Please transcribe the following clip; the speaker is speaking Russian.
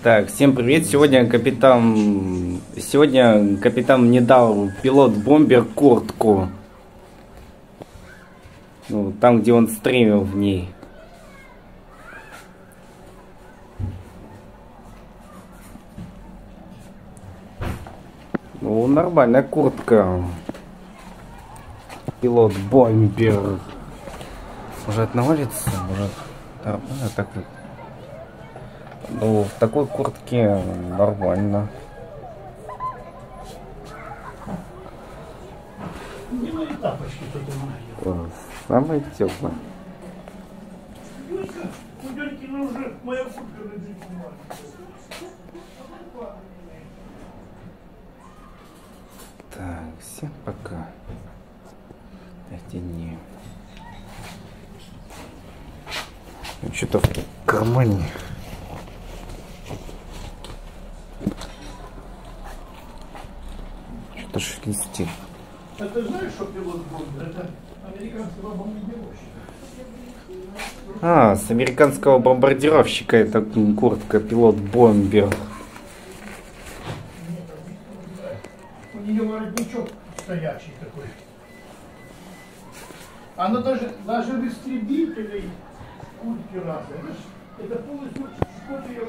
Так, всем привет. Сегодня капитан... Сегодня капитан мне дал пилот-бомбер куртку. Ну, там, где он стримил в ней. Ну, нормальная куртка. Пилот-бомбер. Может навалится? Может... Нормально так вот. Ну, в такой куртке нормально. Самое теплое. Так, всем пока. Дайте не. Ну, Что-то в кармане. Что-то шелестит. А ты знаешь, что пилот бомбер? Это американского бомбардировщика. А, с американского бомбардировщика это куртка пилот-бомбер. У нее воротничок стоячий такой. Она даже, даже в истребителей куртки разные. Это Это полностью что-то я